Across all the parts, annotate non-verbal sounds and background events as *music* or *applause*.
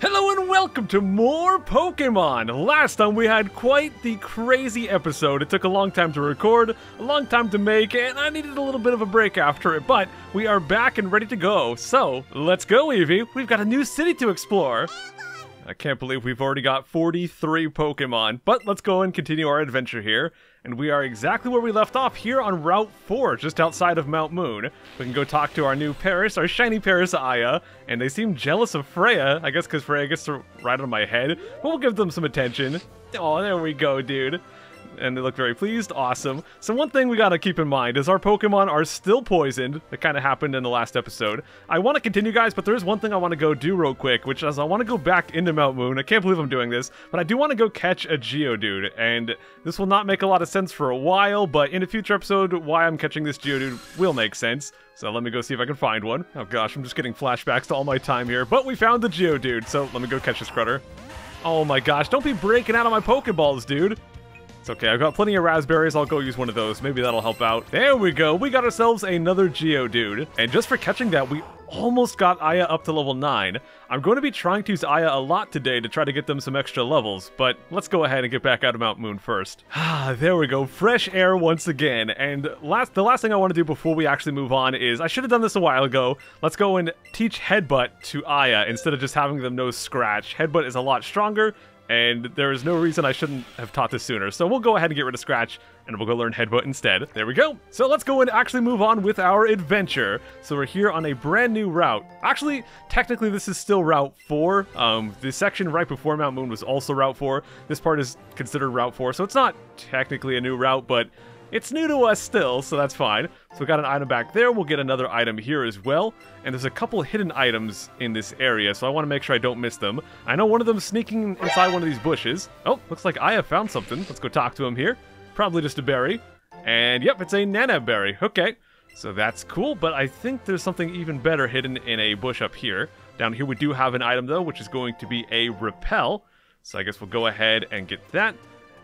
Hello and welcome to more Pokemon! Last time we had quite the crazy episode. It took a long time to record, a long time to make, and I needed a little bit of a break after it, but we are back and ready to go. So, let's go, Eevee. We've got a new city to explore. I can't believe we've already got 43 Pokemon, but let's go and continue our adventure here. And we are exactly where we left off here on Route 4, just outside of Mount Moon. We can go talk to our new Paras, our shiny Paras Aya, and they seem jealous of Freya, I guess because Freya gets to ride on my head, but we'll give them some attention. Oh, there we go, dude and they look very pleased. Awesome. So one thing we gotta keep in mind is our Pokemon are still poisoned. That kind of happened in the last episode. I want to continue, guys, but there is one thing I want to go do real quick, which is I want to go back into Mount Moon. I can't believe I'm doing this, but I do want to go catch a Geodude, and this will not make a lot of sense for a while, but in a future episode, why I'm catching this Geodude will make sense. So let me go see if I can find one. Oh gosh, I'm just getting flashbacks to all my time here, but we found the Geodude, so let me go catch this Crutter. Oh my gosh, don't be breaking out of my Pokeballs, dude. It's okay, I've got plenty of raspberries, I'll go use one of those. Maybe that'll help out. There we go, we got ourselves another Geodude. And just for catching that, we almost got Aya up to level 9. I'm going to be trying to use Aya a lot today to try to get them some extra levels, but let's go ahead and get back out of Mount Moon first. *sighs* Ah, there we go, fresh air once again. And last, the last thing I want to do before we actually move on is, I should have done this a while ago, let's go and teach Headbutt to Aya instead of just having them know Scratch. Headbutt is a lot stronger, and there is no reason I shouldn't have taught this sooner. So we'll go ahead and get rid of Scratch, and we'll go learn Headbutt instead. There we go. So let's go and actually move on with our adventure. So we're here on a brand new route. Actually, technically this is still Route 4. Um, the section right before Mount Moon was also Route 4. This part is considered Route 4, so it's not technically a new route, but it's new to us still, so that's fine. So we got an item back there, we'll get another item here as well. And there's a couple hidden items in this area, so I want to make sure I don't miss them. I know one of them's sneaking inside one of these bushes. Oh, looks like I have found something. Let's go talk to him here. Probably just a berry. And yep, it's a Nanab berry. Okay, so that's cool, but I think there's something even better hidden in a bush up here. Down here we do have an item though, which is going to be a repel. So I guess we'll go ahead and get that.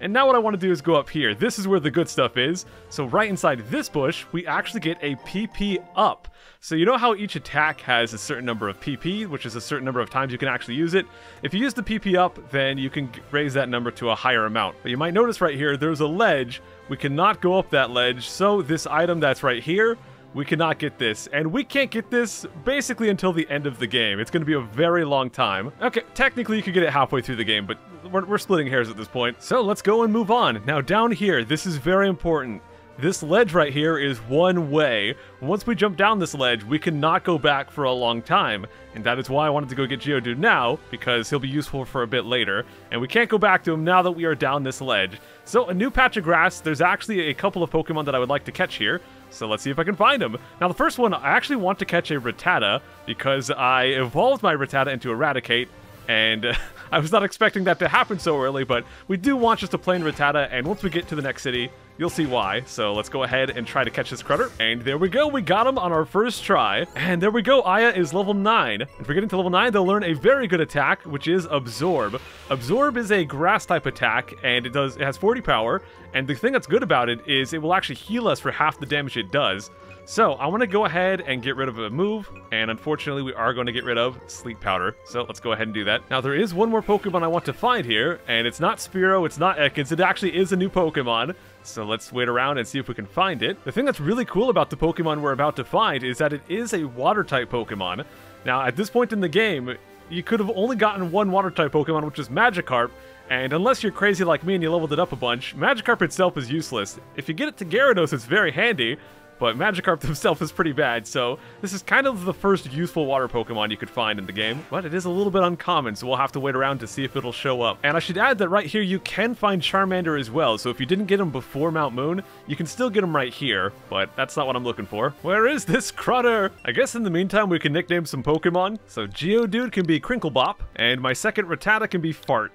And now what I want to do is go up here. This is where the good stuff is. So right inside this bush, we actually get a PP up. So you know how each attack has a certain number of PP, which is a certain number of times you can actually use it? If you use the PP up, then you can raise that number to a higher amount. But you might notice right here, there's a ledge. We cannot go up that ledge, so this item that's right here, we cannot get this. And we can't get this basically until the end of the game. It's going to be a very long time. Okay, technically you could get it halfway through the game, but we're, we're splitting hairs at this point. So let's go and move on. Now down here, this is very important. This ledge right here is one way. Once we jump down this ledge, we cannot go back for a long time. And that is why I wanted to go get Geodude now, because he'll be useful for a bit later. And we can't go back to him now that we are down this ledge. So a new patch of grass, there's actually a couple of Pokemon that I would like to catch here. So let's see if I can find them. Now the first one, I actually want to catch a Rattata, because I evolved my Rattata into Raticate, and *laughs* I was not expecting that to happen so early, but we do want just a plain Rattata, and once we get to the next city, you'll see why. So let's go ahead and try to catch this Crutter. And there we go, we got him on our first try. And there we go, Aya is level 9. And for getting to level 9, they'll learn a very good attack, which is Absorb. Absorb is a grass type attack, and it does it has 40 power. And the thing that's good about it is it will actually heal us for half the damage it does. So I want to go ahead and get rid of a move, and unfortunately we are going to get rid of Sleep Powder. So let's go ahead and do that. Now there is one more Pokemon I want to find here, and it's not Spearow, it's not Ekans, it actually is a new Pokemon. So let's wait around and see if we can find it. The thing that's really cool about the Pokemon we're about to find is that it is a Water-type Pokemon. Now at this point in the game, you could have only gotten one Water-type Pokemon, which is Magikarp, and unless you're crazy like me and you leveled it up a bunch, Magikarp itself is useless. If you get it to Gyarados, it's very handy, but Magikarp himself is pretty bad, so this is kind of the first useful water Pokemon you could find in the game. But it is a little bit uncommon, so we'll have to wait around to see if it'll show up. And I should add that right here you can find Charmander as well, so if you didn't get him before Mount Moon, you can still get him right here, but that's not what I'm looking for. Where is this Crutter? I guess in the meantime we can nickname some Pokemon. So Geodude can be Crinklebop, and my second Rattata can be Fart.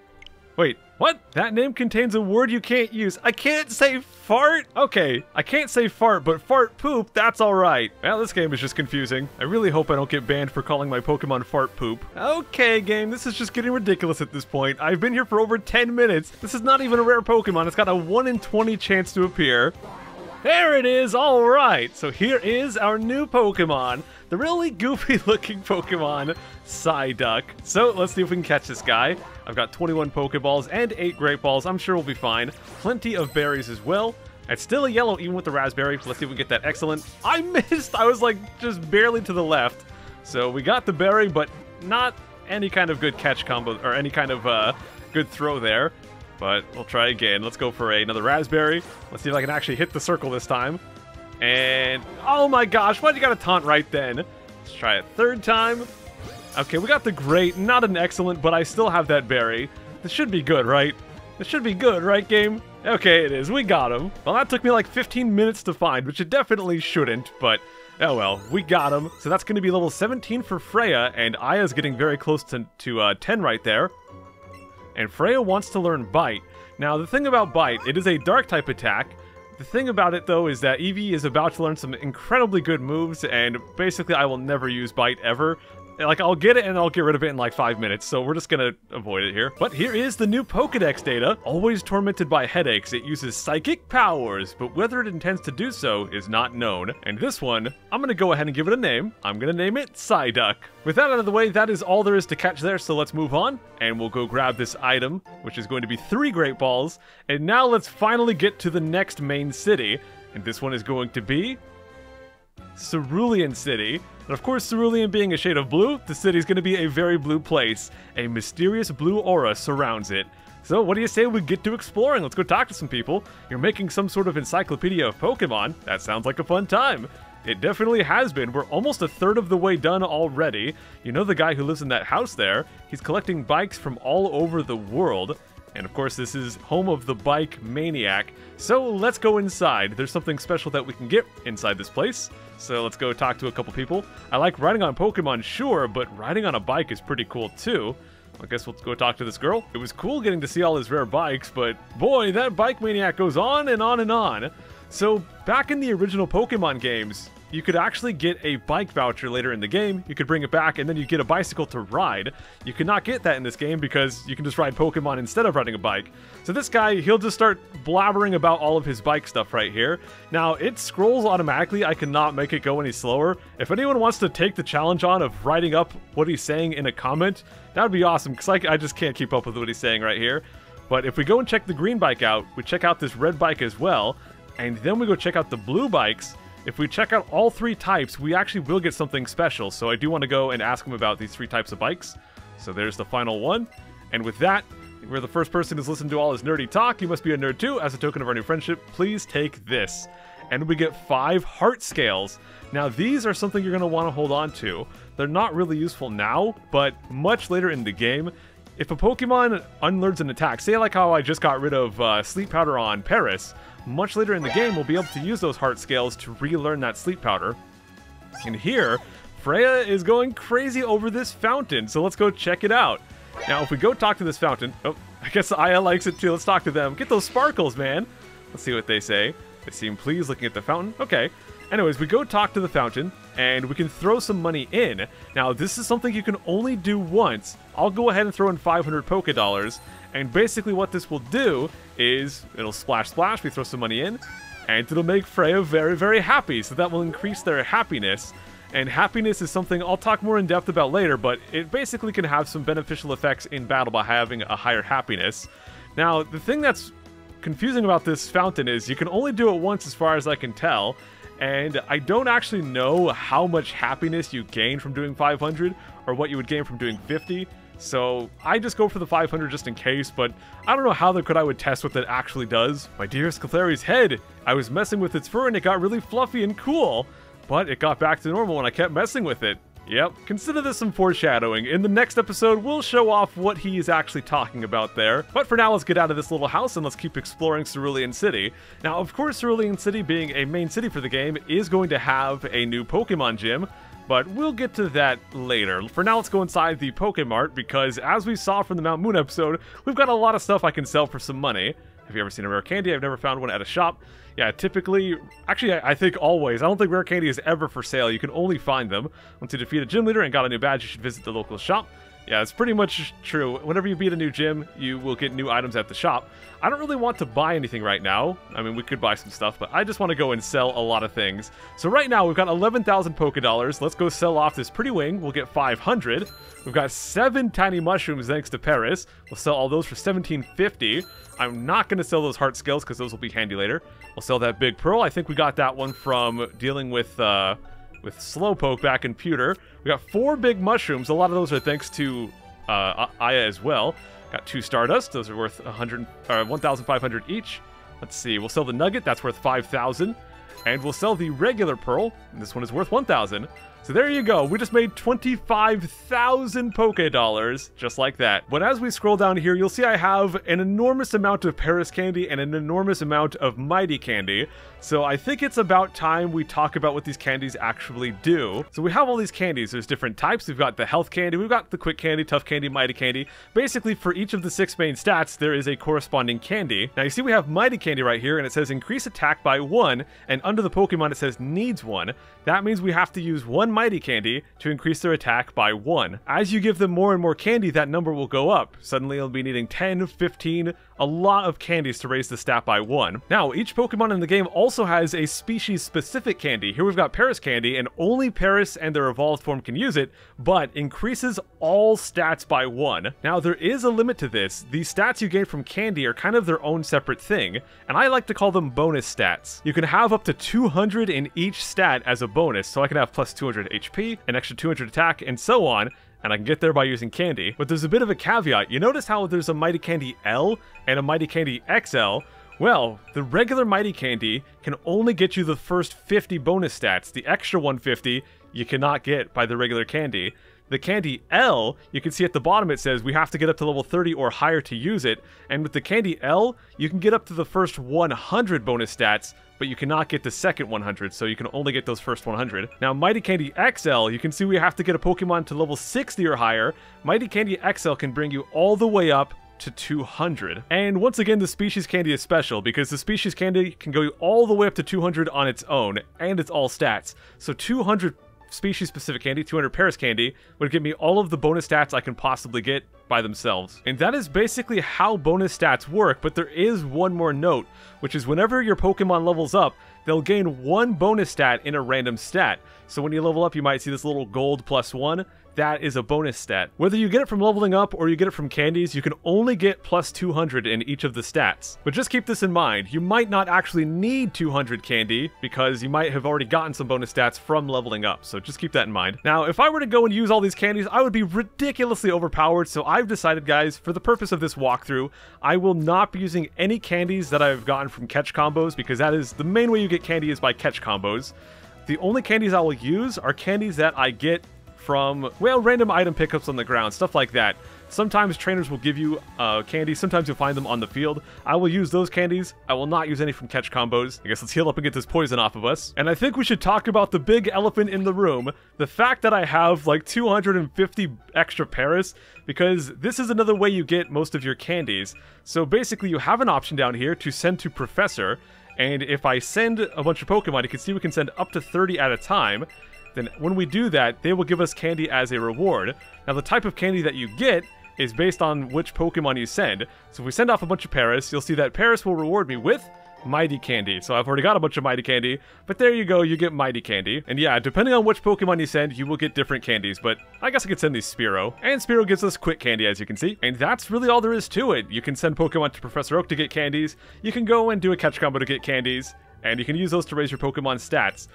Wait, what? That name contains a word you can't use. I can't say fart? Okay, I can't say fart, but fart poop, that's alright. Well, this game is just confusing. I really hope I don't get banned for calling my Pokemon fart poop. Okay, game, this is just getting ridiculous at this point. I've been here for over 10 minutes. This is not even a rare Pokemon. It's got a 1 in 20 chance to appear. There it is, alright! So here is our new Pokemon. the really goofy *laughs* looking Pokemon, Psyduck. So let's see if we can catch this guy. I've got 21 Pokeballs and 8 Great Balls. I'm sure we'll be fine. Plenty of berries as well. It's still a yellow even with the raspberry. Let's see if we can get that excellent. I *laughs* missed! I was like just barely to the left. So we got the berry, but not any kind of good catch combo or any kind of uh, good throw there. But we'll try again. Let's go for a, another raspberry. Let's see if I can actually hit the circle this time. And, oh my gosh, why'd you got a taunt right then? Let's try it third time. Okay, we got the great, not an excellent, but I still have that berry. This should be good, right? This should be good, right, game? Okay, it is. We got him. Well, that took me like 15 minutes to find, which it definitely shouldn't, but oh well, we got him. So that's going to be level 17 for Freya, and Aya's getting very close to, to uh, 10 right there. And Freya wants to learn Bite. Now, the thing about Bite, it is a Dark-type attack, the thing about it, though, is that Eevee is about to learn some incredibly good moves, and basically I will never use Bite ever. Like, I'll get it and I'll get rid of it in like five minutes, so we're just gonna avoid it here. But here is the new Pokedex data. Always tormented by headaches, it uses psychic powers, but whether it intends to do so is not known. And this one, I'm gonna go ahead and give it a name. I'm gonna name it Psyduck. With that out of the way, that is all there is to catch there, so let's move on. And we'll go grab this item, which is going to be three Great Balls. And now let's finally get to the next main city. And this one is going to be... Cerulean City. And of course, Cerulean being a shade of blue, the city's to be a very blue place. A mysterious blue aura surrounds it. So what do you say we get to exploring? Let's go talk to some people. You're making some sort of encyclopedia of Pokemon. That sounds like a fun time. It definitely has been. We're almost a third of the way done already. You know the guy who lives in that house there? He's collecting bikes from all over the world. And of course, this is home of the bike maniac. So let's go inside. There's something special that we can get inside this place. So let's go talk to a couple people. I like riding on Pokemon, sure, but riding on a bike is pretty cool too. I guess we'll go talk to this girl. It was cool getting to see all his rare bikes, but boy, that bike maniac goes on and on and on. So, back in the original Pokemon games, you could actually get a bike voucher later in the game. You could bring it back, and then you get a bicycle to ride. You could not get that in this game because you can just ride Pokemon instead of riding a bike. So this guy, he'll just start blabbering about all of his bike stuff right here. Now, it scrolls automatically. I cannot make it go any slower. If anyone wants to take the challenge on of writing up what he's saying in a comment, that would be awesome, because I, I just can't keep up with what he's saying right here. But if we go and check the green bike out, we check out this red bike as well, and then we go check out the blue bikes, if we check out all three types, we actually will get something special, so I do want to go and ask him about these three types of bikes. So there's the final one. And with that, we're the first person who's listened to all his nerdy talk. You must be a nerd too. As a token of our new friendship, please take this. And we get five heart scales. Now, these are something you're going to want to hold on to. They're not really useful now, but much later in the game, if a Pokemon unlearns an attack, say like how I just got rid of uh, Sleep Powder on Paras, much later in the game, we'll be able to use those heart scales to relearn that sleep powder. And here, Freya is going crazy over this fountain, so let's go check it out. Now, if we go talk to this fountain, oh, *laughs* I guess Aya likes it too. Let's talk to them. Get those sparkles, man. Let's see what they say. They seem pleased looking at the fountain. Okay. Anyways, we go talk to the fountain, and we can throw some money in. Now, this is something you can only do once. I'll go ahead and throw in 500 Poké Dollars, and basically what this will do is it'll splash splash, we throw some money in, and it'll make Freya very, very happy. So that will increase their happiness. And happiness is something I'll talk more in depth about later, but it basically can have some beneficial effects in battle by having a higher happiness. Now, the thing that's confusing about this fountain is you can only do it once as far as I can tell, and I don't actually know how much happiness you gain from doing 500 or what you would gain from doing 50. So I just go for the 500 just in case, but I don't know how the could I would test what that actually does. My dearest Clefairy's head! I was messing with its fur and it got really fluffy and cool, but it got back to normal when I kept messing with it. Yep, consider this some foreshadowing. In the next episode, we'll show off what he is actually talking about there. But for now, let's get out of this little house and let's keep exploring Cerulean City. Now, of course, Cerulean City, being a main city for the game, is going to have a new Pokemon gym, but we'll get to that later. For now, let's go inside the Pokemart, because as we saw from the Mount Moon episode, we've got a lot of stuff I can sell for some money. Have you ever seen a rare candy? I've never found one at a shop. Yeah, typically, actually, I, think always. I don't think rare candy is ever for sale. You can only find them. Once you defeat a gym leader and got a new badge, you should visit the local shop. Yeah, it's pretty much true. Whenever you beat a new gym, you will get new items at the shop. I don't really want to buy anything right now. I mean, we could buy some stuff, but I just want to go and sell a lot of things. So right now, we've got 11,000 Poké Dollars. Let's go sell off this Pretty Wing. We'll get 500. We've got seven Tiny Mushrooms thanks to Paras. We'll sell all those for 1750. I'm not going to sell those Heart Scales because those will be handy later. We'll sell that Big Pearl. I think we got that one from dealing with... Uh, with Slowpoke back in Pewter. We got four big mushrooms. A lot of those are thanks to uh, Aya as well. Got two Stardust. Those are worth 100, uh, 1,500 each. Let's see. We'll sell the Nugget. That's worth 5,000. And we'll sell the regular Pearl. This one is worth 1,000. So there you go, we just made 25,000 Poké Dollars, just like that. But as we scroll down here, you'll see I have an enormous amount of Paras Candy and an enormous amount of Mighty Candy. So I think it's about time we talk about what these candies actually do. So we have all these candies, there's different types. We've got the health candy, we've got the quick candy, tough candy, mighty candy. Basically, for each of the six main stats, there is a corresponding candy. Now you see we have mighty candy right here, and it says increase attack by one, and under the Pokemon it says needs one. That means we have to use one Mighty Candy to increase their attack by 1. As you give them more and more candy, that number will go up. Suddenly you'll be needing 10, 15, a lot of candies to raise the stat by 1. Now, each Pokemon in the game also has a species-specific candy. Here we've got Paras Candy, and only Paras and their evolved form can use it, but increases all stats by 1. Now, there is a limit to this. The stats you gain from candy are kind of their own separate thing, and I like to call them bonus stats. You can have up to 200 in each stat as a bonus, so I can have plus 200 HP, an extra 200 attack, and so on, and I can get there by using candy. But there's a bit of a caveat. You notice how there's a Mighty Candy L and a Mighty Candy XL? Well, the regular Mighty Candy can only get you the first 50 bonus stats. The extra 150 you cannot get by the regular candy. The Candy L, you can see at the bottom it says we have to get up to level 30 or higher to use it, and with the Candy L, you can get up to the first 100 bonus stats, but you cannot get the second 100, so you can only get those first 100. Now, Mighty Candy XL, you can see we have to get a Pokemon to level 60 or higher. Mighty Candy XL can bring you all the way up to 200. And once again, the species candy is special because the species candy can go all the way up to 200 on its own, and it's all stats. So 200 species-specific candy, 200 Paras candy, would give me all of the bonus stats I can possibly get by themselves. And that is basically how bonus stats work, but there is one more note, which is whenever your Pokemon levels up, they'll gain one bonus stat in a random stat. So when you level up, you might see this little gold plus one that is a bonus stat. Whether you get it from leveling up or you get it from candies, you can only get plus 200 in each of the stats. But just keep this in mind, you might not actually need 200 candy because you might have already gotten some bonus stats from leveling up, so just keep that in mind. Now, if I were to go and use all these candies, I would be ridiculously overpowered, so I've decided, guys, for the purpose of this walkthrough, I will not be using any candies that I've gotten from catch combos because that is the main way you get candy is by catch combos. The only candies I will use are candies that I get from, well, random item pickups on the ground, stuff like that. Sometimes trainers will give you uh, candy, sometimes you'll find them on the field. I will use those candies. I will not use any from catch combos. I guess let's heal up and get this poison off of us. And I think we should talk about the big elephant in the room, the fact that I have like 250 extra Paras, because this is another way you get most of your candies. So basically you have an option down here to send to Professor, and if I send a bunch of Pokemon, you can see we can send up to 30 at a time then when we do that, they will give us candy as a reward. Now the type of candy that you get is based on which Pokemon you send. So if we send off a bunch of Paras, you'll see that Paras will reward me with Mighty Candy. So I've already got a bunch of Mighty Candy, but there you go, you get Mighty Candy. And yeah, depending on which Pokemon you send, you will get different candies, but I guess I could send these Spearow. And Spearow gives us Quick Candy, as you can see. And that's really all there is to it. You can send Pokemon to Professor Oak to get candies, you can go and do a catch combo to get candies, and you can use those to raise your Pokemon stats.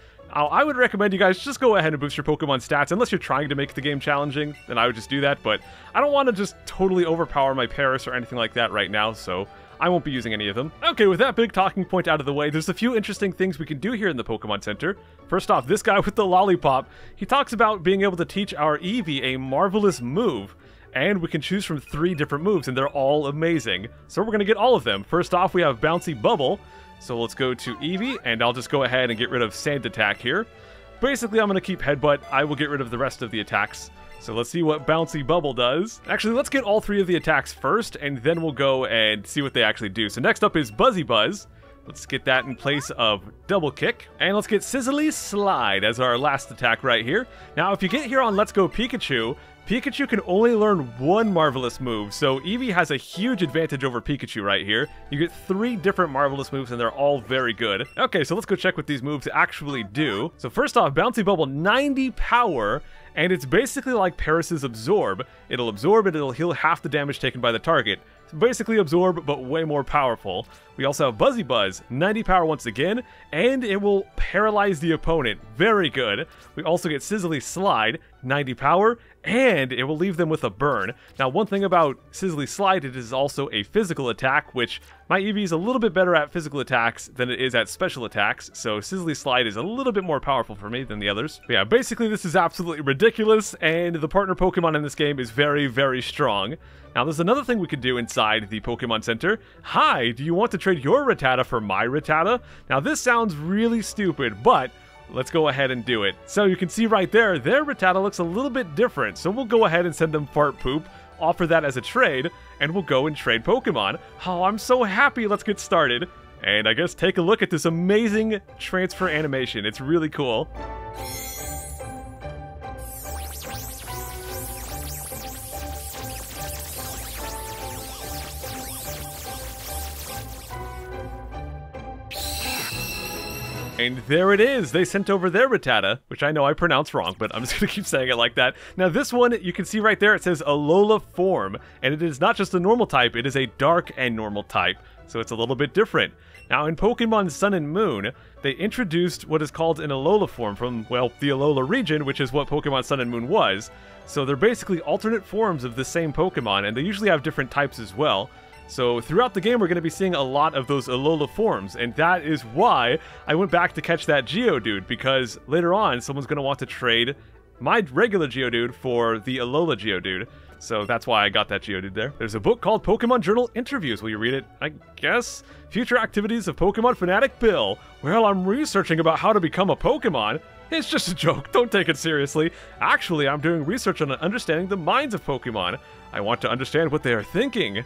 I would recommend you guys just go ahead and boost your Pokemon stats. Unless you're trying to make the game challenging, then I would just do that. But I don't want to just totally overpower my Paras or anything like that right now, so I won't be using any of them. Okay, with that big talking point out of the way, there's a few interesting things we can do here in the Pokemon Center. First off, this guy *laughs* with the lollipop, he talks about being able to teach our Eevee a marvelous move and we can choose from three different moves, and they're all amazing. So we're going to get all of them. First off, we have Bouncy Bubble, so let's go to Eevee, and I'll just go ahead and get rid of Sand Attack here. Basically, I'm going to keep Headbutt. I will get rid of the rest of the attacks. So let's see what Bouncy Bubble does. Actually, let's get all three of the attacks first, and then we'll go and see what they actually do. So next up is Buzzy Buzz. Let's get that in place of double kick. And let's get Sizzly Slide as our last attack right here. Now, if you get here on Let's Go Pikachu, Pikachu can only learn one Marvelous move, so Eevee has a huge advantage over Pikachu right here. You get three different Marvelous moves, and they're all very good. Okay, so let's go check what these moves actually do. So first off, Bouncy Bubble, 90 power, and it's basically like Paras's Absorb. It'll absorb and it'll heal half the damage taken by the target basically absorb, but way more powerful. We also have Buzzy Buzz, 90 power once again, and it will paralyze the opponent. Very good. We also get Sizzly Slide, 90 power, and it will leave them with a burn. Now, one thing about Sizzly Slide, it is also a physical attack, which my Eevee is a little bit better at physical attacks than it is at special attacks, so Sizzly Slide is a little bit more powerful for me than the others. But yeah, basically this is absolutely ridiculous, and the partner Pokemon in this game is very, very strong. Now, there's another thing we could do inside the Pokemon Center. Hi, do you want to trade your Rattata for my Rattata? Now, this sounds really stupid, but let's go ahead and do it. So you can see right there, their Rattata looks a little bit different. So we'll go ahead and send them Fart Poop, offer that as a trade, and we'll go and trade Pokemon. Oh, I'm so happy. Let's get started. And I guess take a look at this amazing transfer animation. It's really cool. And there it is. They sent over their Rattata, which I know I pronounced wrong, but I'm just *laughs* going to keep saying it like that. Now, this one, you can see right there, it says Alola form. And it is not just a normal type, it is a dark and normal type. So it's a little bit different. Now, in Pokemon Sun and Moon, they introduced what is called an Alola form from, well, the Alola region, which is what Pokemon Sun and Moon was. So they're basically alternate forms of the same Pokemon, and they usually have different types as well. So throughout the game, we're going to be seeing a lot of those Alola forms, and that is why I went back to catch that Geodude, because later on, someone's going to want to trade my regular Geodude for the Alola Geodude. So that's why I got that Geodude there. There's a book called Pokemon Journal Interviews. Will you read it? I guess? Future Activities of Pokemon Fanatic Bill. Well, I'm researching about how to become a Pokemon. It's just a joke, don't take it seriously. Actually, I'm doing research on understanding the minds of Pokemon. I want to understand what they are thinking.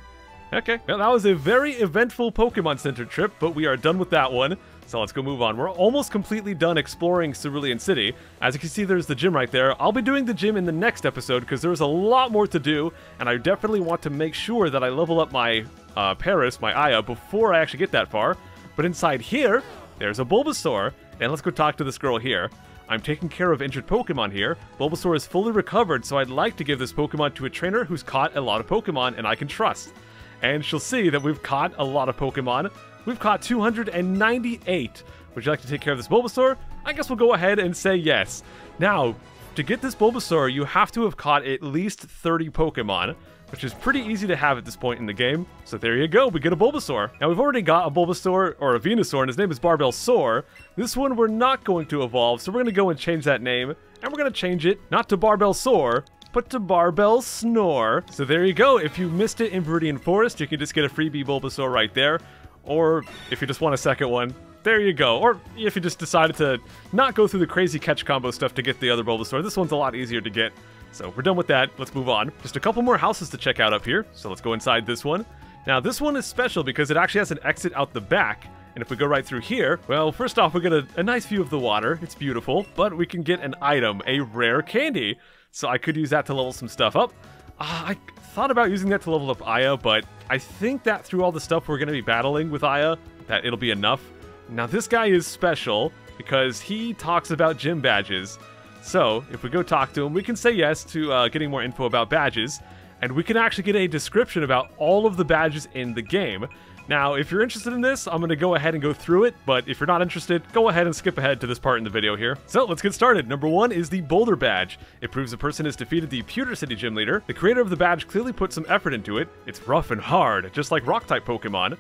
Okay, well, that was a very eventful Pokemon Center trip, but we are done with that one. So let's go move on. We're almost completely done exploring Cerulean City. As you can see, there's the gym right there. I'll be doing the gym in the next episode because there's a lot more to do, and I definitely want to make sure that I level up my uh, Paras, my Aya, before I actually get that far. But inside here, there's a Bulbasaur, and let's go talk to this girl here. I'm taking care of injured Pokemon here. Bulbasaur is fully recovered, so I'd like to give this Pokemon to a trainer who's caught a lot of Pokemon and I can trust and she'll see that we've caught a lot of Pokemon. We've caught 298. Would you like to take care of this Bulbasaur? I guess we'll go ahead and say yes. Now, to get this Bulbasaur, you have to have caught at least 30 Pokemon, which is pretty easy to have at this point in the game. So there you go, we get a Bulbasaur. Now we've already got a Bulbasaur, or a Venusaur, and his name is Barbelsaur. This one we're not going to evolve, so we're going to go and change that name, and we're going to change it, not to Barbelsaur, to barbell Snore. So there you go. If you missed it in Viridian Forest, you can just get a freebie Bulbasaur right there. Or if you just want a second one, there you go. Or if you just decided to not go through the crazy catch combo stuff to get the other Bulbasaur, this one's a lot easier to get. So we're done with that. Let's move on. Just a couple more houses to check out up here. So let's go inside this one. Now this one is special because it actually has an exit out the back. And if we go right through here, well, first off, we get a, a nice view of the water. It's beautiful, but we can get an item, a rare candy. So I could use that to level some stuff up. Uh, I thought about using that to level up Aya, but I think that through all the stuff we're going to be battling with Aya, that it'll be enough. Now this guy is special because he talks about gym badges. So if we go talk to him, we can say yes to uh, getting more info about badges, and we can actually get a description about all of the badges in the game. Now, if you're interested in this, I'm going to go ahead and go through it, but if you're not interested, go ahead and skip ahead to this part in the video here. So let's get started. Number one is the Boulder Badge. It proves a person has defeated the Pewter City Gym Leader. The creator of the badge clearly put some effort into it. It's rough and hard, just like Rock-type Pokemon.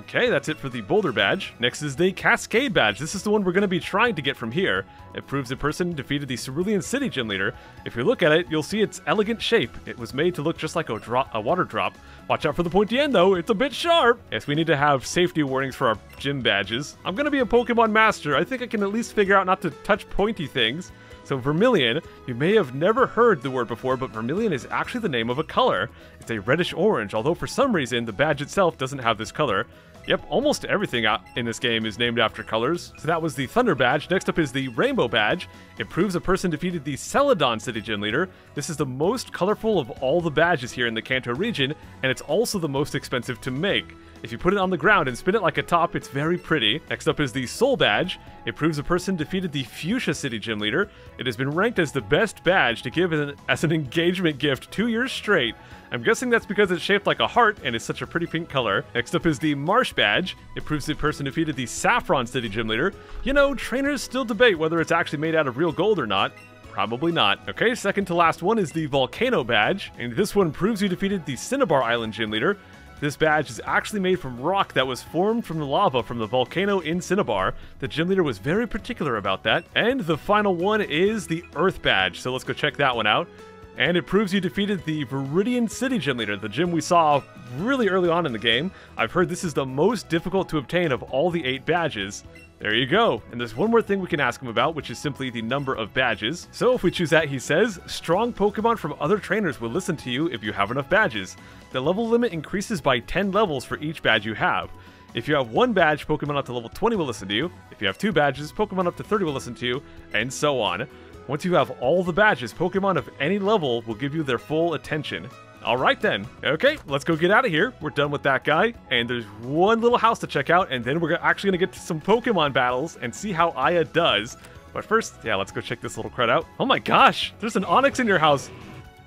Okay, that's it for the Boulder Badge. Next is the Cascade Badge. This is the one we're going to be trying to get from here. It proves a person defeated the Cerulean City Gym Leader. If you look at it, you'll see its elegant shape. It was made to look just like a, drop, a water drop. Watch out for the pointy end, though. It's a bit sharp. Yes, we need to have safety warnings for our gym badges. I'm going to be a Pokemon Master. I think I can at least figure out not to touch pointy things. So Vermilion, you may have never heard the word before, but Vermilion is actually the name of a color. It's a reddish orange, although for some reason the badge itself doesn't have this color. Yep, almost everything in this game is named after colors. So that was the Thunder Badge. Next up is the Rainbow Badge. It proves a person defeated the Celadon City Gym Leader. This is the most colorful of all the badges here in the Kanto region, and it's also the most expensive to make. If you put it on the ground and spin it like a top, it's very pretty. Next up is the Soul Badge. It proves a person defeated the Fuchsia City Gym Leader. It has been ranked as the best badge to give as an engagement gift two years straight. I'm guessing that's because it's shaped like a heart and is such a pretty pink color. Next up is the Marsh Badge. It proves the person defeated the Saffron City Gym Leader. You know, trainers still debate whether it's actually made out of real gold or not. Probably not. Okay, second to last one is the Volcano Badge, and this one proves you defeated the Cinnabar Island Gym Leader. This badge is actually made from rock that was formed from the lava from the volcano in Cinnabar. The gym leader was very particular about that. And the final one is the Earth Badge, so let's go check that one out. And it proves you defeated the Viridian City Gym Leader, the gym we saw really early on in the game. I've heard this is the most difficult to obtain of all the eight badges. There you go. And there's one more thing we can ask him about, which is simply the number of badges. So if we choose that, he says, strong Pokemon from other trainers will listen to you if you have enough badges. The level limit increases by 10 levels for each badge you have. If you have one badge, Pokemon up to level 20 will listen to you. If you have two badges, Pokemon up to 30 will listen to you, and so on. Once you have all the badges, Pokemon of any level will give you their full attention. Alright then. Okay, let's go get out of here. We're done with that guy. And there's one little house to check out, and then we're actually going to get to some Pokemon battles and see how Aya does. But first, yeah, let's go check this little crud out. Oh my gosh, there's an Onix in your house.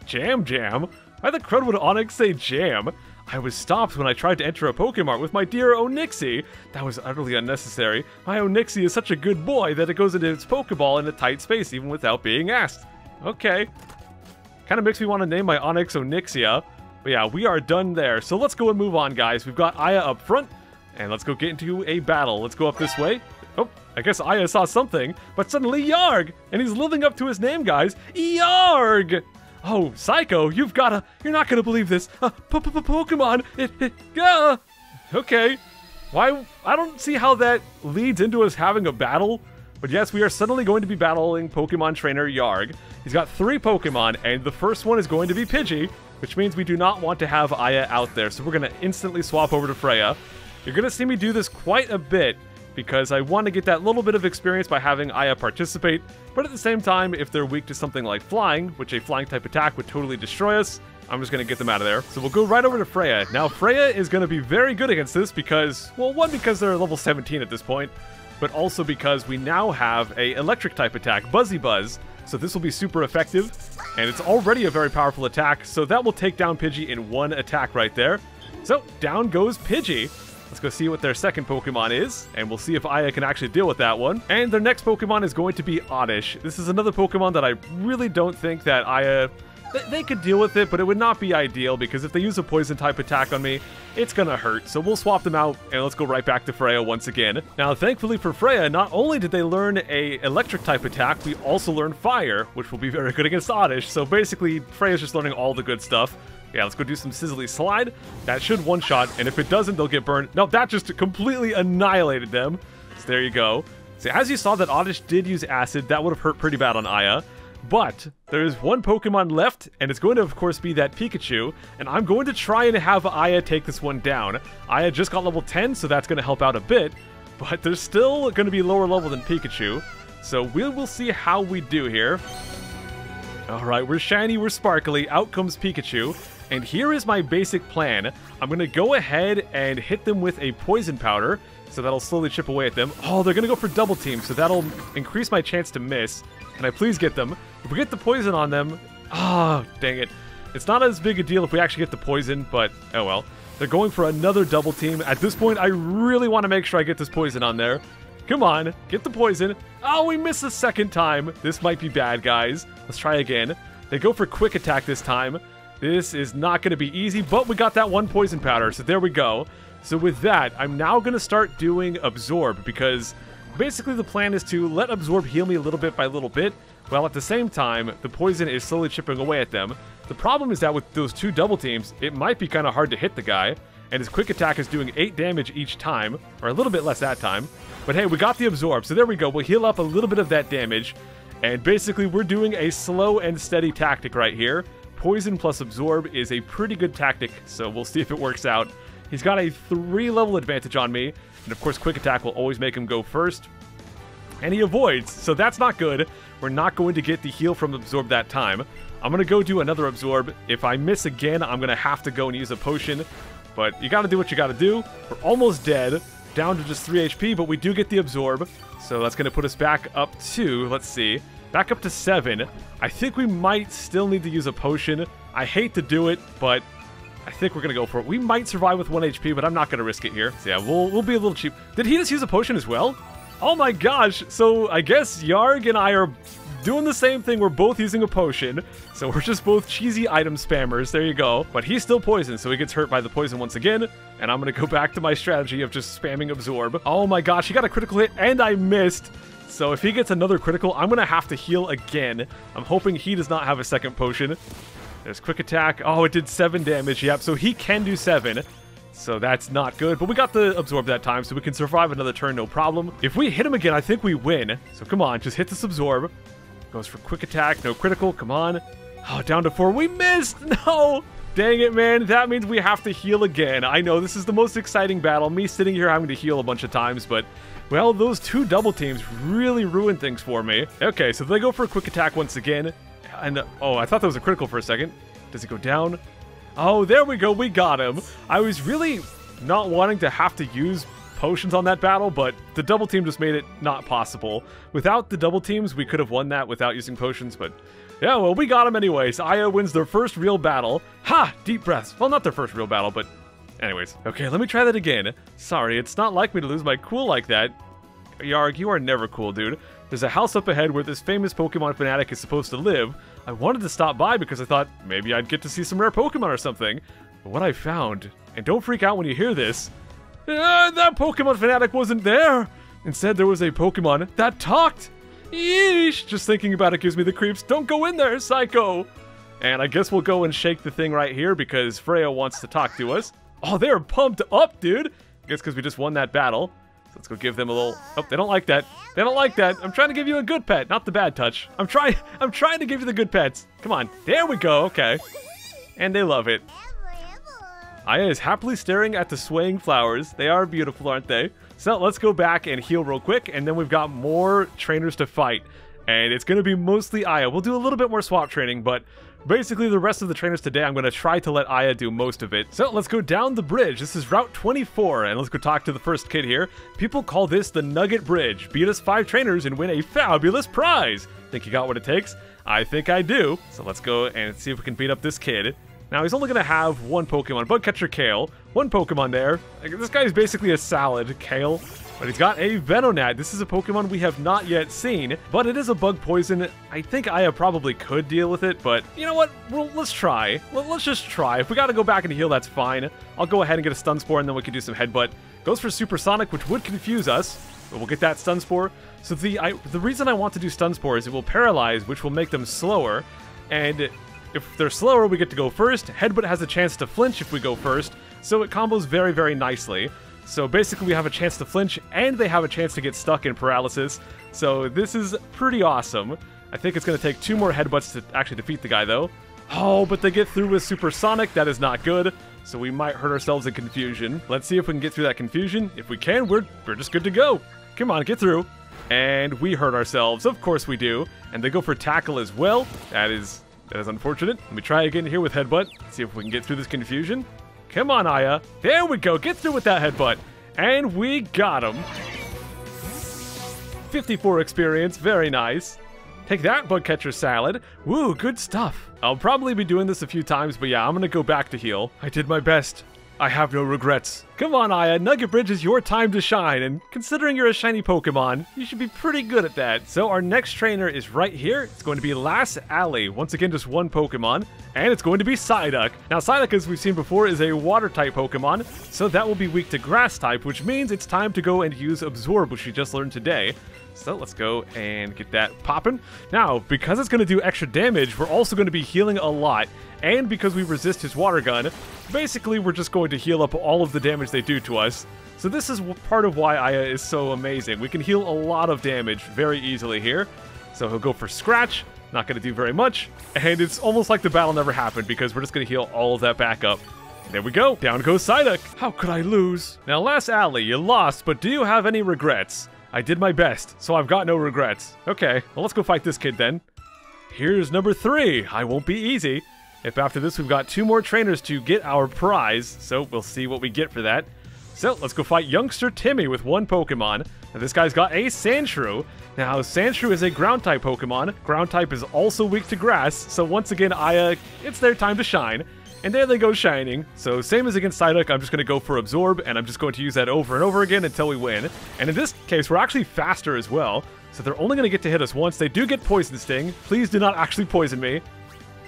Jam Jam? Why the crud would Onix say jam? I was stopped when I tried to enter a Pokemart with my dear Onixie. That was utterly unnecessary. My Onixie is such a good boy that it goes into its Pokeball in a tight space even without being asked. Okay. Kind of makes me want to name my Onix Onixia. But yeah, we are done there. So let's go and move on, guys. We've got Aya up front, and let's go get into a battle. Let's go up this way. Oh, I guess Aya saw something, but suddenly Yarg! And he's living up to his name, guys. Yarg! Oh, Psycho, you've gotta, you're not gonna believe this. Uh, p -p Pokemon, it, it, uh. Okay. Why, I don't see how that leads into us having a battle. But yes, we are suddenly going to be battling Pokemon Trainer Yarg. He's got three Pokemon, and the first one is going to be Pidgey, which means we do not want to have Aya out there, so we're going to instantly swap over to Freya. You're going to see me do this quite a bit, because I want to get that little bit of experience by having Aya participate, but at the same time, if they're weak to something like flying, which a flying type attack would totally destroy us, I'm just going to get them out of there. So we'll go right over to Freya. Now, Freya is going to be very good against this because, well, one, because they're level 17 at this point, but also because we now have a electric type attack, Buzzy Buzz, so this will be super effective, and it's already a very powerful attack, so that will take down Pidgey in one attack right there. So, down goes Pidgey. Let's go see what their second Pokemon is, and we'll see if Aya can actually deal with that one. And their next Pokemon is going to be Oddish. This is another Pokemon that I really don't think that Aya... they could deal with it, but it would not be ideal, because if they use a Poison-type attack on me, it's gonna hurt. So we'll swap them out, and let's go right back to Freya once again. Now, thankfully for Freya, not only did they learn a Electric-type attack, we also learned Fire, which will be very good against Oddish. So basically, Freya's just learning all the good stuff. Yeah, let's go do some Sizzly Slide. That should one-shot, and if it doesn't, they'll get burned. No, that just completely annihilated them. So there you go. So as you saw that Oddish did use Acid, that would have hurt pretty bad on Aya. But there's one Pokemon left, and it's going to, of course, be that Pikachu, and I'm going to try and have Aya take this one down. Aya just got level 10, so that's going to help out a bit, but there's still going to be lower level than Pikachu, so we will see how we do here. Alright, we're shiny, we're sparkly, out comes Pikachu, and here is my basic plan. I'm going to go ahead and hit them with a poison powder, so that'll slowly chip away at them. Oh, they're going to go for double team, so that'll increase my chance to miss. Can I please get them? If we get the poison on them... Ah, oh, dang it. It's not as big a deal if we actually get the poison, but oh well. They're going for another double team. At this point, I really want to make sure I get this poison on there. Come on, get the poison. Oh, we missed the second time. This might be bad, guys. Let's try again. They go for quick attack this time. This is not going to be easy, but we got that one poison powder, so there we go. So with that, I'm now going to start doing Absorb, because basically the plan is to let Absorb heal me a little bit by little bit, while at the same time, the poison is slowly chipping away at them. The problem is that with those two double teams, it might be kind of hard to hit the guy, and his quick attack is doing 8 damage each time, or a little bit less that time. But hey, we got the Absorb, so there we go. We'll heal up a little bit of that damage, and basically we're doing a slow and steady tactic right here. Poison plus Absorb is a pretty good tactic, so we'll see if it works out. He's got a three level advantage on me. And of course, quick attack will always make him go first. And he avoids, so that's not good. We're not going to get the heal from Absorb that time. I'm going to go do another Absorb. If I miss again, I'm going to have to go and use a potion. But you got to do what you got to do. We're almost dead, down to just 3 HP, but we do get the Absorb. So that's going to put us back up to, let's see, back up to 7. I think we might still need to use a potion. I hate to do it, but I think we're to go for it. We might survive with 1 HP, but I'm not to risk it here. So yeah, we'll, we'll be a little cheap. Did he just use a potion as well? Oh my gosh, so I guess Yarg and I are doing the same thing. We're both using a potion, so we're just both cheesy item spammers. There you go. But he's still poisoned, so he gets hurt by the poison once again. And I'm going to go back to my strategy of just spamming Absorb. Oh my gosh, he got a critical hit, and I missed. So if he gets another critical, I'm going to have to heal again. I'm hoping he does not have a second potion. There's quick attack. Oh, it did 7 damage. Yep, so he can do 7. So that's not good, but we got the absorb that time, so we can survive another turn, no problem. If we hit him again, I think we win. So come on, just hit this absorb. Goes for quick attack, no critical, come on. Oh, down to four, we missed, *laughs* no! Dang it, man, that means we have to heal again. I know, this is the most exciting battle, me sitting here having to heal a bunch of times, but... Well, those two double teams really ruined things for me. Okay, so they go for a quick attack once again. And, oh, I thought that was a critical for a second. Does it go down? Oh, there we go. We got him. I was really not wanting to have to use potions on that battle, but the double team just made it not possible. Without the double teams, we could have won that without using potions, but yeah, well, we got him anyways. Aya wins their first real battle. Ha! Deep breaths. Well, not their first real battle, but anyways. Okay, let me try that again. Sorry, it's not like me to lose my cool like that. Yarg, you are never cool, dude. There's a house up ahead where this famous Pokemon fanatic is supposed to live. I wanted to stop by because I thought maybe I'd get to see some rare Pokemon or something. But what I found, and don't freak out when you hear this, uh, that Pokemon fanatic wasn't there. Instead, there was a Pokemon that talked. Yeesh! Just thinking about it gives me the creeps. Don't go in there, psycho! And I guess we'll go and shake the thing right here because Freya wants to talk to us. Oh, they're pumped up, dude! I guess because we just won that battle. Let's go give them a little... Oh, they don't like that. They don't like that. I'm trying to give you a good pet, not the bad touch. I'm trying *laughs* I'm trying to give you the good pets. Come on. There we go. Okay. And they love it. Aya is happily staring at the swaying flowers. They are beautiful, aren't they? So let's go back and heal real quick, and then we've got more trainers to fight. And it's going to be mostly Aya. We'll do a little bit more swap training, but Basically, the rest of the trainers today, I'm going to try to let Aya do most of it. So let's go down the bridge. This is Route 24, and let's go talk to the first kid here. People call this the Nugget Bridge. Beat us five trainers and win a fabulous prize. Think you got what it takes? I think I do. So let's go and see if we can beat up this kid. Now, he's only going to have one Pokemon, Bugcatcher Kale. One Pokemon there. This guy is basically a salad, Kale. But he's got a Venonat. This is a Pokemon we have not yet seen, but it is a bug poison. I think Aya probably could deal with it, but you know what? Well, let's try. let's just try. If we gotta go back and heal, that's fine. I'll go ahead and get a Stun Spore, and then we can do some Headbutt. Goes for Supersonic, which would confuse us, but we'll get that Stun Spore. So the I, the reason I want to do Stun Spore is it will paralyze, which will make them slower, and if they're slower, we get to go first. Headbutt has a chance to flinch if we go first, so it combos very, very nicely. So basically we have a chance to flinch and they have a chance to get stuck in paralysis. So this is pretty awesome. I think it's going to take two more headbutts to actually defeat the guy though. Oh, but they get through with Supersonic. That is not good. So we might hurt ourselves in confusion. Let's see if we can get through that confusion. If we can, we're, we're just good to go. Come on, get through. And we hurt ourselves. Of course we do. And they go for tackle as well. That is that is unfortunate. Let me try again here with headbutt. See if we can get through this confusion. Come on, Aya. There we go. Get through with that headbutt. And we got him. 54 experience. Very nice. Take that, Bugcatcher Salad. Woo, good stuff. I'll probably be doing this a few times, but yeah, I'm gonna go back to heal. I did my best. I have no regrets. Come on, Aya, Nugget Bridge is your time to shine, and considering you're a shiny Pokemon, you should be pretty good at that. So our next trainer is right here. It's going to be Lass Ali. Once again, just one Pokemon, and it's going to be Psyduck. Now, Psyduck, as we've seen before, is a Water-type Pokemon, so that will be weak to Grass-type, which means it's time to go and use Absorb, which we just learned today. So let's go and get that popping. Now, because it's going to do extra damage, we're also going to be healing a lot. And because we resist his water gun, basically we're just going to heal up all of the damage they do to us. So this is part of why Aya is so amazing. We can heal a lot of damage very easily here. So he'll go for Scratch, not going to do very much. And it's almost like the battle never happened because we're just going to heal all of that back up. There we go. Down goes Psyduck. How could I lose? Now, Lass Ali, you lost, but do you have any regrets? I did my best, so I've got no regrets. Okay, well, let's go fight this kid then. Here's number three. I won't be easy. If after this we've got two more trainers to get our prize, so we'll see what we get for that. So let's go fight youngster Timmy with one Pokemon. Now this guy's got a Sandshrew. Now Sandshrew is a ground type Pokemon. Ground type is also weak to grass, so once again Aya, it's their time to shine. And there they go shining. So same as against Psyduck, I'm just going to go for Absorb, and I'm just going to use that over and over again until we win. And in this case, we're actually faster as well. So they're only going to get to hit us once. They do get Poison Sting. Please do not actually poison me.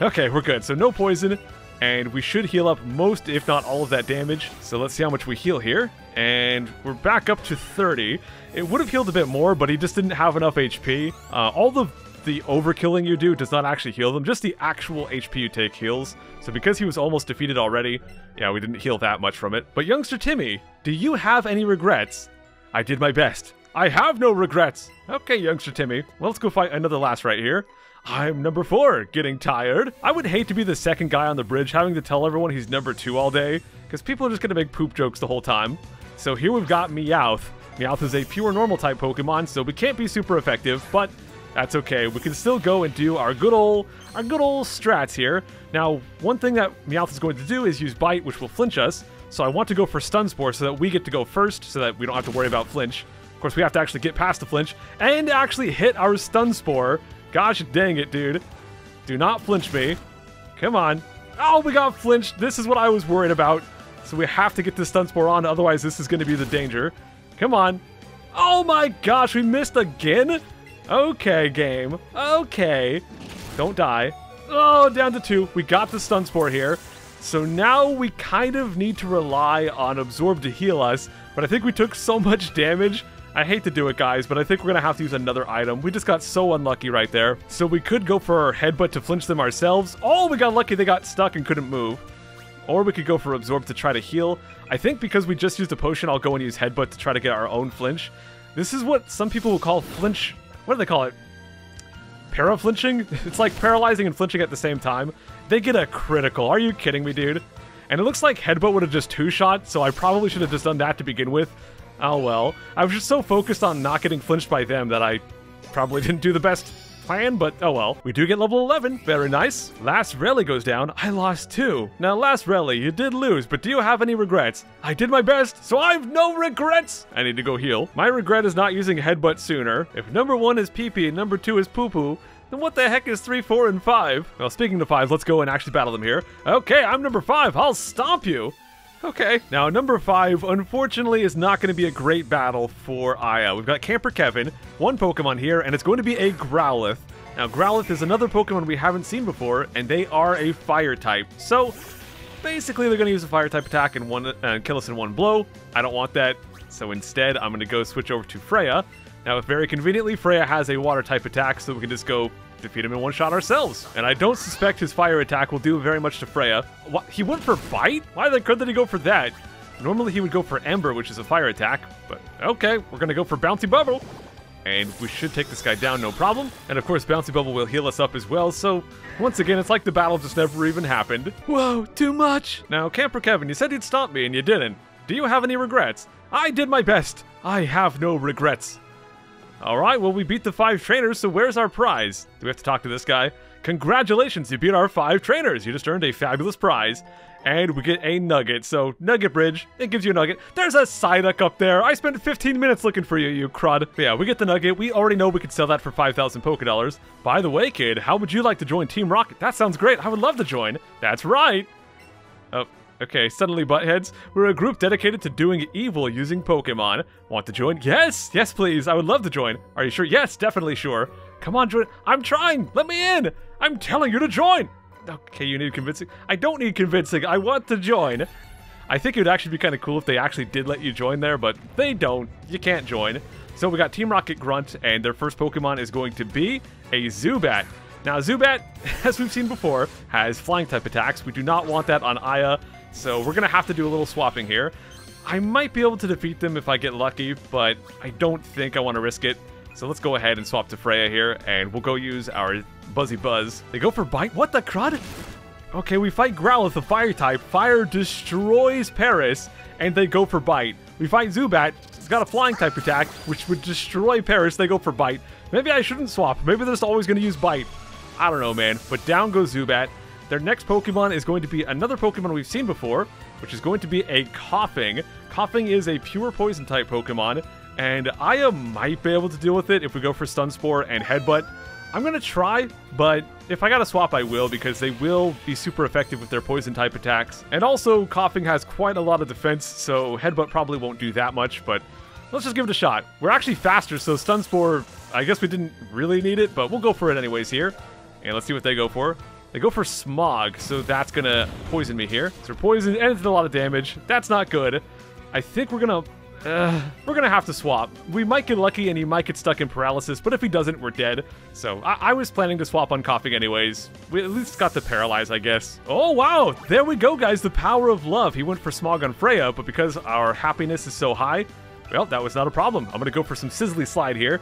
Okay, we're good. So no poison, and we should heal up most, if not all of that damage. So let's see how much we heal here. And we're back up to 30. It would have healed a bit more, but he just didn't have enough HP. Uh, all the the overkilling you do does not actually heal them, just the actual HP you take heals. So because he was almost defeated already, yeah, we didn't heal that much from it. But youngster Timmy, do you have any regrets? I did my best. I have no regrets. Okay, youngster Timmy, well, let's go fight another last right here. I'm number four, getting tired. I would hate to be the second guy on the bridge having to tell everyone he's number two all day, because people are just going to make poop jokes the whole time. So here we've got Meowth. Meowth is a pure normal type Pokemon, so we can't be super effective, but that's okay. We can still go and do our good old our good old strats here. Now, one thing that Meowth is going to do is use Bite, which will flinch us. So I want to go for Stun Spore so that we get to go first, so that we don't have to worry about flinch. Of course, we have to actually get past the flinch and actually hit our Stun Spore. Gosh dang it, dude. Do not flinch me. Come on. Oh, we got flinched. This is what I was worried about. So we have to get this Stun Spore on, otherwise this is going to be the danger. Come on. Oh my gosh, we missed again? Okay, game. Okay. Don't die. Oh, down to two. We got the stun spore here. So now we kind of need to rely on Absorb to heal us, but I think we took so much damage. I hate to do it, guys, but I think we're to have to use another item. We just got so unlucky right there. So we could go for our Headbutt to flinch them ourselves. Oh, we got lucky they got stuck and couldn't move. Or we could go for Absorb to try to heal. I think because we just used a potion, I'll go and use Headbutt to try to get our own flinch. This is what some people will call flinch what do they call it? Para-flinching? *laughs* It's like paralyzing and flinching at the same time. They get a critical. Are you kidding me, dude? And it looks like Headbutt would have just two-shot, so I probably should have just done that to begin with. Oh well. I was just so focused on not getting flinched by them that I probably didn't do the best plan, but oh well. We do get level 11. Very nice. Lass Reli goes down. I lost two. Now, Lass Reli, you did lose, but do you have any regrets? I did my best, so I've no regrets. I need to go heal. My regret is not using headbutt sooner. If number one is pee pee and number two is poo poo, then what the heck is 3, 4, and 5? Well, speaking of 5, let's go and actually battle them here. Okay, I'm number 5. I'll stomp you. Okay. Now, number five, unfortunately, is not going to be a great battle for Aya. We've got Camper Kevin, one Pokemon here, and it's going to be a Growlithe. Now, Growlithe is another Pokemon we haven't seen before, and they are a Fire type. So, basically, they're going to use a Fire type attack and one uh, kill us in one blow. I don't want that, so instead, I'm going to go switch over to Freya. Now, very conveniently, Freya has a Water type attack, so we can just go defeat him in one shot ourselves. And I don't suspect his fire attack will do very much to Freya. What? He went for Bite? Why the crud did he go for that? Normally he would go for Ember, which is a fire attack, but okay, we're gonna go for Bouncy Bubble. And we should take this guy down, no problem. And of course, Bouncy Bubble will heal us up as well, so once again, it's like the battle just never even happened. Whoa, too much! Now, Camper Kevin, you said you'd stop me and you didn't. Do you have any regrets? I did my best. I have no regrets. Alright, well, we beat the five trainers, so where's our prize? Do we have to talk to this guy? Congratulations, you beat our five trainers. You just earned a fabulous prize. And we get a nugget. So, Nugget Bridge, it gives you a nugget. There's a Psyduck up there. I spent 15 minutes looking for you, you crud. But yeah, we get the nugget. We already know we could sell that for 5,000 Poké Dollars. By the way, kid, how would you like to join Team Rocket? That sounds great. I would love to join. That's right. Oh, Okay, suddenly buttheads. We're a group dedicated to doing evil using Pokemon. Want to join? Yes, yes please, I would love to join. Are you sure? Yes, definitely sure. Come on, join. I'm trying, let me in. I'm telling you to join. Okay, you need convincing. I don't need convincing, I want to join. I think it would actually be kind of cool if they actually did let you join there, but they don't. You can't join. So we got Team Rocket Grunt, and their first Pokemon is going to be a Zubat. Now, Zubat, *laughs* as we've seen before, has flying type attacks. We do not want that on Aya. So we're going to have to do a little swapping here. I might be able to defeat them if I get lucky, but I don't think I want to risk it. So let's go ahead and swap to Freya here, and we'll go use our Buzzy Buzz. They go for Bite? What the crud? Okay, we fight Growlithe, the fire type. Fire destroys Paras, and they go for bite. We fight Zubat. It's got a flying type attack, which would destroy Paras. They go for bite. Maybe I shouldn't swap. Maybe they're just always going to use bite. I don't know, man. But down goes Zubat. Their next Pokemon is going to be another Pokemon we've seen before, which is going to be a Koffing. Koffing is a pure poison type Pokemon, and Aya might be able to deal with it if we go for Stun Spore and Headbutt. I'm going to try, but if I gotta swap, I will, because they will be super effective with their poison type attacks. And also, Koffing has quite a lot of defense, so Headbutt probably won't do that much, but let's just give it a shot. We're actually faster, so Stun Spore, I guess we didn't really need it, but we'll go for it anyways here. And let's see what they go for. They go for Smog, so that's gonna poison me here. So poison, and it's a lot of damage. That's not good. I think we're gonna uh, we're gonna have to swap. We might get lucky and he might get stuck in paralysis, but if he doesn't, we're dead. So I, I was planning to swap on Koffing anyways. We at least got the paralyze, I guess. Oh, wow. There we go, guys. The power of love. He went for Smog on Freya, but because our happiness is so high, well, that was not a problem. I'm gonna go for some Sizzly Slide here.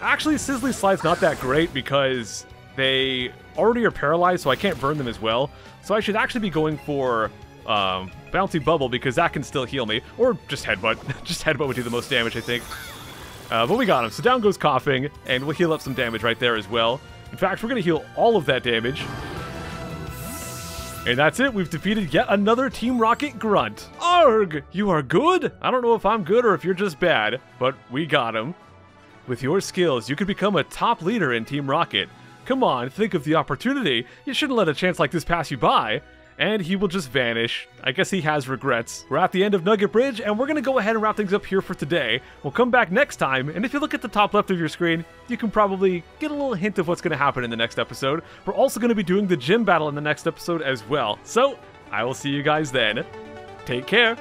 Actually, Sizzly Slide's not that great because they already are paralyzed, so I can't burn them as well. So I should actually be going for um, Bouncy Bubble because that can still heal me. Or just Headbutt. *laughs* just Headbutt would do the most damage, I think. Uh, but we got him. So down goes Koffing, and we'll heal up some damage right there as well. In fact, we're going to heal all of that damage. And that's it. We've defeated yet another Team Rocket Grunt. Arg! You are good? I don't know if I'm good or if you're just bad, but we got him. With your skills, you could become a top leader in Team Rocket. Come on, think of the opportunity. You shouldn't let a chance like this pass you by and he will just vanish. I guess he has regrets. We're at the end of Nugget Bridge, and we're going to go ahead and wrap things up here for today. We'll come back next time, and if you look at the top left of your screen, you can probably get a little hint of what's going to happen in the next episode. We're also going to be doing the gym battle in the next episode as well. So, I will see you guys then. Take care.